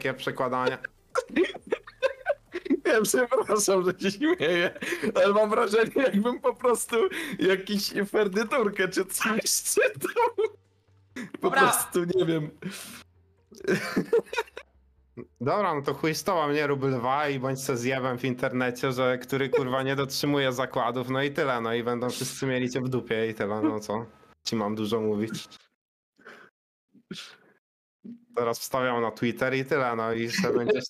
takie przekładanie. Ja przepraszam, że się śmieję, ale mam wrażenie, jakbym po prostu jakiś ferdyturkę czy coś czytał. Po Dobra. prostu nie wiem. Dobra, no to chuj z tobą, nie rób lwa i bądź se zjebem w internecie, że który kurwa nie dotrzymuje zakładów, no i tyle, no i będą wszyscy mieli cię w dupie i tyle, no co? Ci mam dużo mówić. Teraz wstawiam na Twitter i tyle, no i jeszcze będzie